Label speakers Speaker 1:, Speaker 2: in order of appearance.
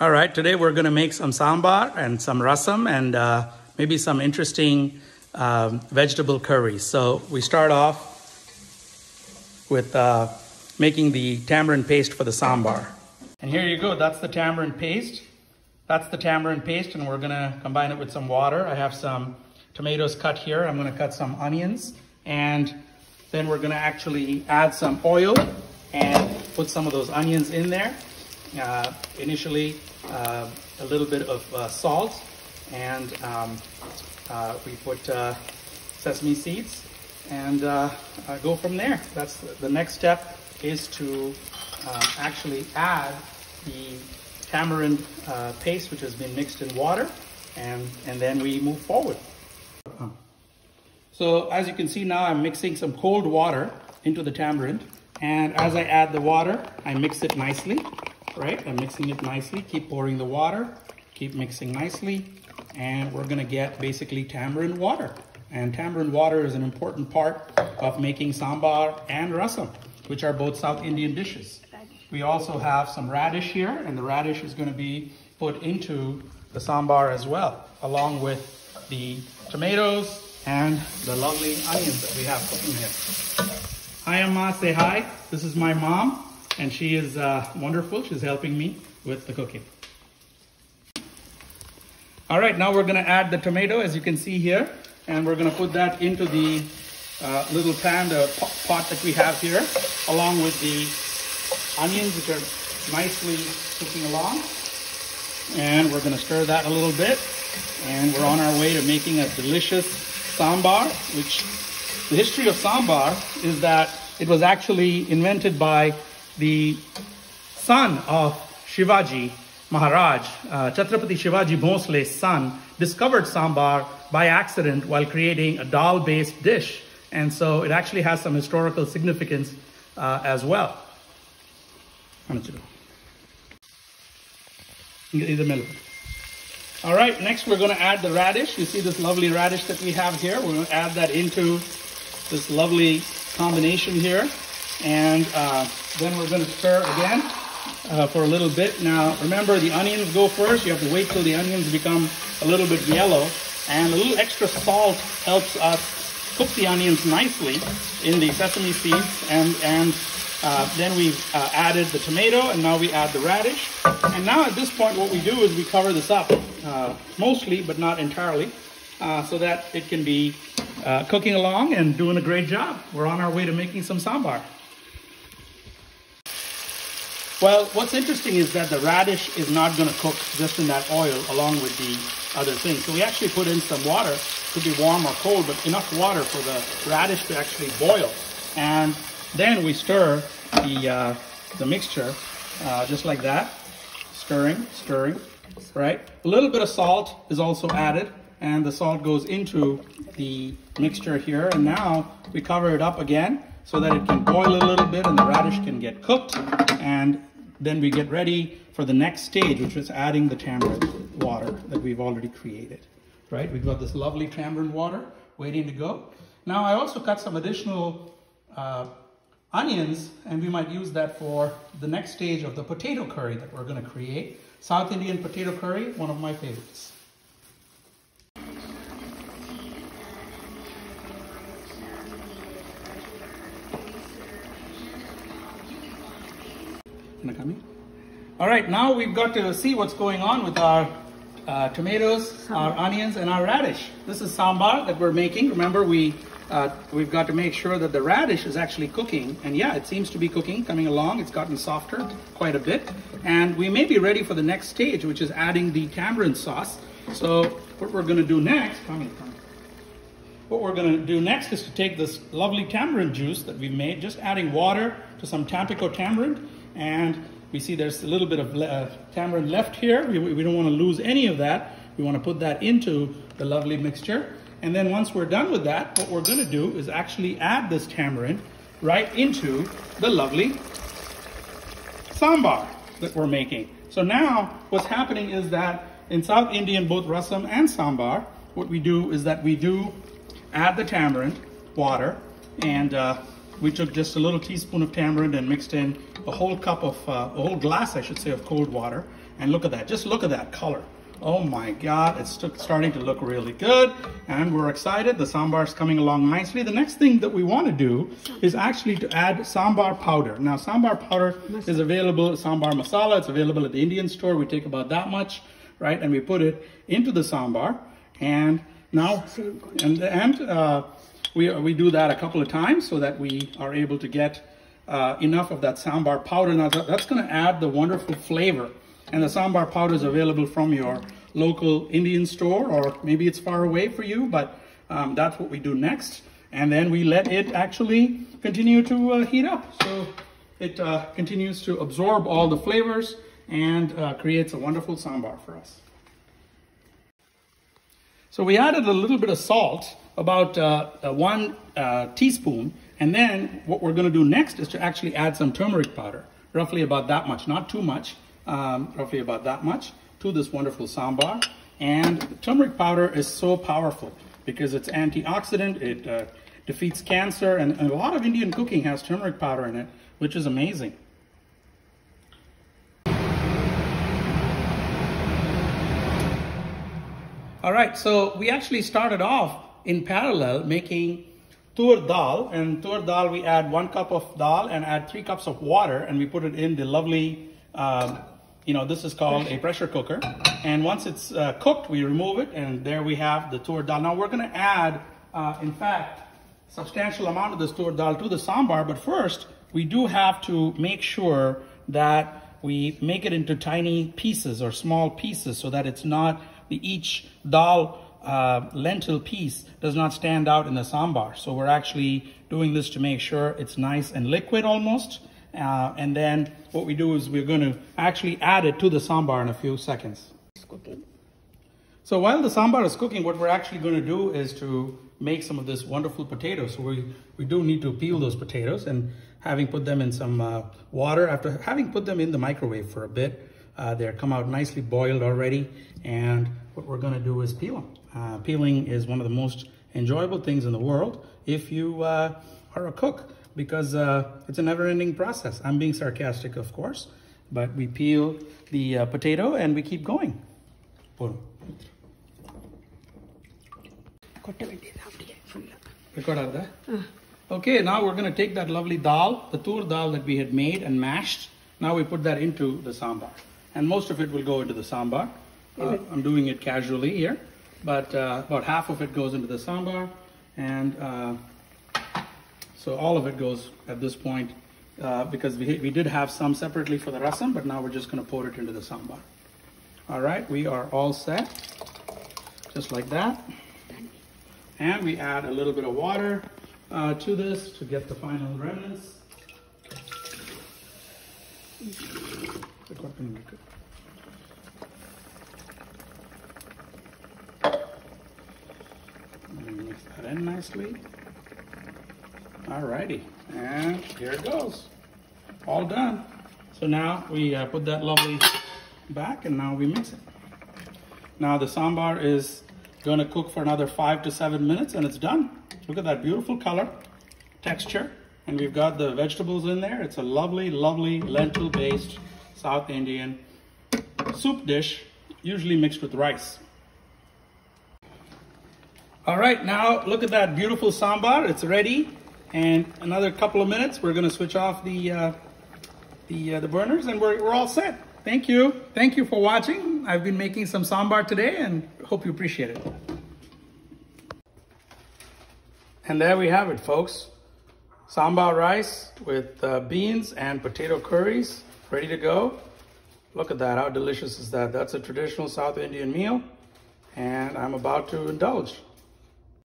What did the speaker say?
Speaker 1: All right, today we're gonna make some sambar and some rasam and uh, maybe some interesting um, vegetable curries. So we start off with uh, making the tamarind paste for the sambar. And here you go, that's the tamarind paste. That's the tamarind paste and we're gonna combine it with some water. I have some tomatoes cut here. I'm gonna cut some onions and then we're gonna actually add some oil and put some of those onions in there. Uh, initially, uh, a little bit of uh, salt and um, uh, we put uh, sesame seeds and uh, go from there. That's the next step is to actually add the tamarind paste which has been mixed in water and, and then we move forward. So as you can see now, I'm mixing some cold water into the tamarind. And as I add the water, I mix it nicely, right? I'm mixing it nicely. Keep pouring the water, keep mixing nicely. And we're gonna get basically tamarind water. And tamarind water is an important part of making sambar and rasam, which are both South Indian dishes. We also have some radish here, and the radish is gonna be put into the sambar as well, along with the tomatoes, and the lovely onions that we have cooking here. Hi, Amma, say hi. This is my mom, and she is uh, wonderful. She's helping me with the cooking. All right, now we're gonna add the tomato, as you can see here, and we're gonna put that into the uh, little pan, the pot that we have here, along with the onions, which are nicely cooking along. And we're gonna stir that a little bit, and we're on our way to making a delicious sambar, which the history of sambar is that it was actually invented by the son of Shivaji Maharaj, uh, Chhatrapati Shivaji Bhonsle's son, discovered sambar by accident while creating a dal-based dish. And so it actually has some historical significance uh, as well. All right, next we're going to add the radish. You see this lovely radish that we have here. We're going to add that into this lovely combination here. And uh, then we're going to stir again uh, for a little bit. Now, remember the onions go first. You have to wait till the onions become a little bit yellow. And a little extra salt helps us cook the onions nicely in the sesame seeds and, and uh, then we've uh, added the tomato and now we add the radish. And now at this point what we do is we cover this up uh, mostly but not entirely uh, so that it can be uh, cooking along and doing a great job. We're on our way to making some sambar. Well, what's interesting is that the radish is not going to cook just in that oil along with the other things. So we actually put in some water, could be warm or cold, but enough water for the radish to actually boil. And then we stir the, uh, the mixture uh, just like that, stirring, stirring, right? A little bit of salt is also added and the salt goes into the mixture here. And now we cover it up again so that it can boil a little bit and the radish can get cooked. And then we get ready for the next stage, which is adding the tamarind water that we've already created, right? We've got this lovely tamarind water waiting to go. Now I also cut some additional uh, onions and we might use that for the next stage of the potato curry that we're going to create. South Indian potato curry, one of my favorites. All right, now we've got to see what's going on with our uh, tomatoes, our onions, and our radish. This is sambar that we're making. Remember, we uh, we've got to make sure that the radish is actually cooking. And yeah, it seems to be cooking, coming along. It's gotten softer quite a bit. And we may be ready for the next stage, which is adding the tamarind sauce. So what we're gonna do next, what we're gonna do next is to take this lovely tamarind juice that we've made, just adding water to some Tamicon tamarind. And we see there's a little bit of uh, tamarind left here. We, we don't wanna lose any of that. We wanna put that into the lovely mixture. And then once we're done with that, what we're gonna do is actually add this tamarind right into the lovely sambar that we're making. So now what's happening is that in South Indian, both rasam and sambar, what we do is that we do add the tamarind water and uh, we took just a little teaspoon of tamarind and mixed in a whole cup of, uh, a whole glass, I should say, of cold water. And look at that, just look at that color. Oh my God, it's starting to look really good. And we're excited, the sambar is coming along nicely. The next thing that we want to do is actually to add sambar powder. Now sambar powder is available, sambar masala, it's available at the Indian store. We take about that much, right? And we put it into the sambar. And now, and, and uh, we, we do that a couple of times so that we are able to get uh, enough of that sambar powder. Now that's going to add the wonderful flavor. And the sambar powder is available from your local Indian store or maybe it's far away for you, but um, that's what we do next. And then we let it actually continue to uh, heat up. So it uh, continues to absorb all the flavors and uh, creates a wonderful sambar for us. So we added a little bit of salt, about uh, uh, one uh, teaspoon. And then what we're gonna do next is to actually add some turmeric powder, roughly about that much, not too much, um, roughly about that much to this wonderful sambar. And turmeric powder is so powerful because it's antioxidant, it uh, defeats cancer, and, and a lot of Indian cooking has turmeric powder in it, which is amazing. All right, so we actually started off in parallel making tur dal. And tur dal, we add one cup of dal and add three cups of water and we put it in the lovely, um, you know, this is called a pressure cooker. And once it's uh, cooked, we remove it and there we have the tur dal. Now we're gonna add, uh, in fact, substantial amount of this tur dal to the sambar, but first we do have to make sure that we make it into tiny pieces or small pieces so that it's not the each dal uh, lentil piece does not stand out in the sambar. So we're actually doing this to make sure it's nice and liquid almost. Uh, and then what we do is we're going to actually add it to the sambar in a few seconds. So while the sambar is cooking, what we're actually going to do is to make some of this wonderful potatoes. So we, we do need to peel those potatoes and having put them in some uh, water, after having put them in the microwave for a bit, uh, they're come out nicely boiled already. And what we're gonna do is peel them. Uh, peeling is one of the most enjoyable things in the world if you uh, are a cook because uh, it's a never-ending process. I'm being sarcastic, of course, but we peel the uh, potato and we keep going. Okay, now we're going to take that lovely dal, the tur dal that we had made and mashed. Now we put that into the sambar. And most of it will go into the sambar. Uh, I'm doing it casually here, but uh, about half of it goes into the sambar. And uh, so all of it goes at this point uh, because we, we did have some separately for the rasam, but now we're just going to pour it into the sambar. All right, we are all set, just like that. And we add a little bit of water uh, to this to get the final remnants. Mix that in nicely. Alrighty, and here it goes. All done. So now we uh, put that lovely back and now we mix it. Now the sambar is gonna cook for another five to seven minutes and it's done. Look at that beautiful color, texture, and we've got the vegetables in there. It's a lovely, lovely lentil-based South Indian soup dish, usually mixed with rice. All right, now look at that beautiful sambar. It's ready. And another couple of minutes, we're gonna switch off the, uh, the, uh, the burners and we're, we're all set. Thank you. Thank you for watching. I've been making some sambar today and hope you appreciate it. And there we have it, folks. Sambar rice with uh, beans and potato curries ready to go. Look at that, how delicious is that? That's a traditional South Indian meal and I'm about to indulge.